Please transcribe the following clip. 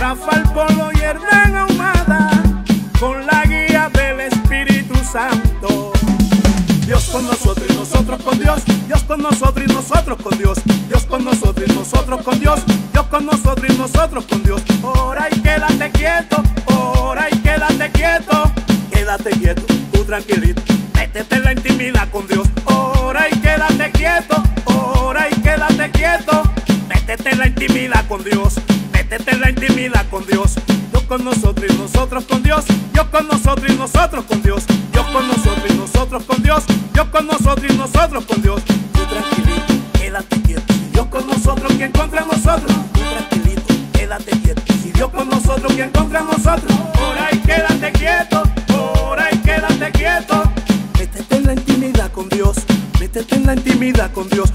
Rafael Polo y Hernán Ahumada, con la guía del Espíritu Santo. Dios con nosotros y nosotros con Dios. Dios con nosotros y nosotros con Dios. Dios con nosotros y nosotros con Dios. Dios con nosotros y nosotros con Dios. Ora y quédate quieto. Ora y quédate quieto. Quédate quieto, tú tranquilito. Métete en la intimidad con Dios. Ora y quédate quieto. Ora y quédate quieto. Métete en la intimidad Dios. Métete en la intimidad con Dios. Dios con nosotros y nosotros con Dios. Dios con nosotros y nosotros con Dios. Dios con nosotros y nosotros con Dios. Dios con nosotros y nosotros con Dios. Tú tranquilito, quédate quieto. Dios con nosotros, ¿quién contra nosotros? Tú tranquilito, quédate quieto. Si Dios con nosotros, ¿quién contra nosotros? Ora y quédate quieto. Ora y quédate quieto. Métete en la intimidad con Dios. Métete en la intimidad con Dios.